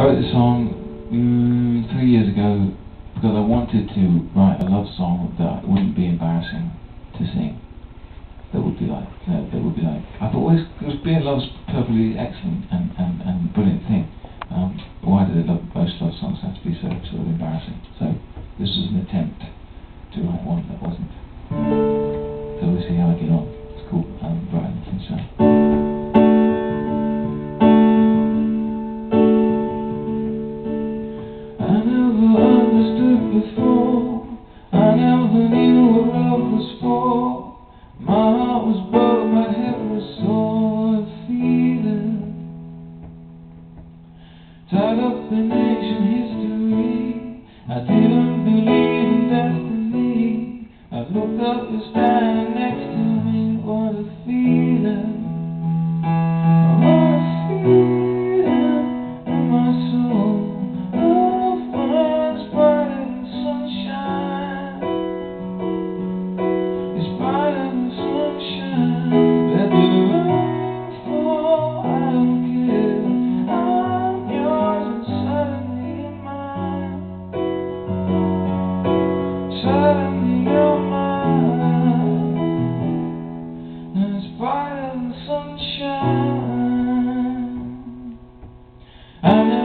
I wrote this song mm, three years ago because I wanted to write a love song that wouldn't be embarrassing to sing. That would be like, uh, that would be like. I thought, well, because being love's perfectly excellent and, and, and brilliant thing. Um, why do love, most love songs have to be so sort of embarrassing? So this was an attempt to write one that wasn't. So we'll see how I get on. It's called um, Brighter Than Sunshine. I didn't believe in destiny. I looked up, you're standing I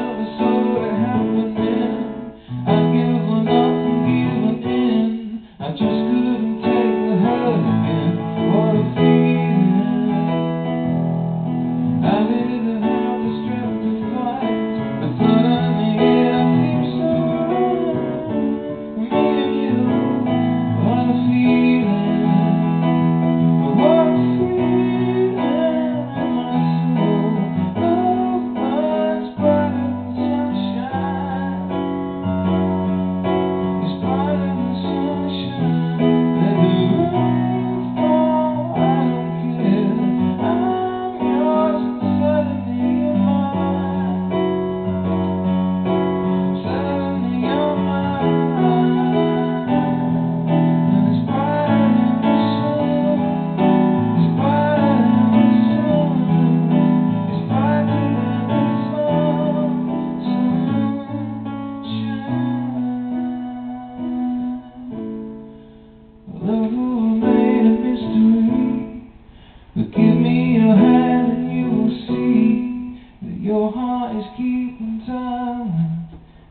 is keeping time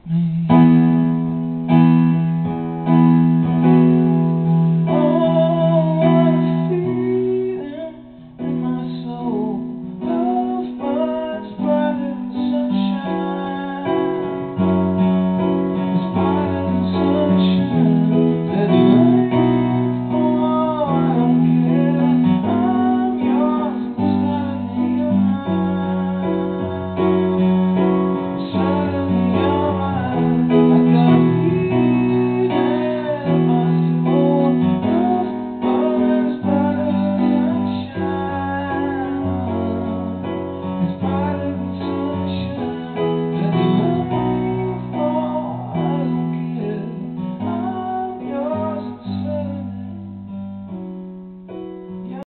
me.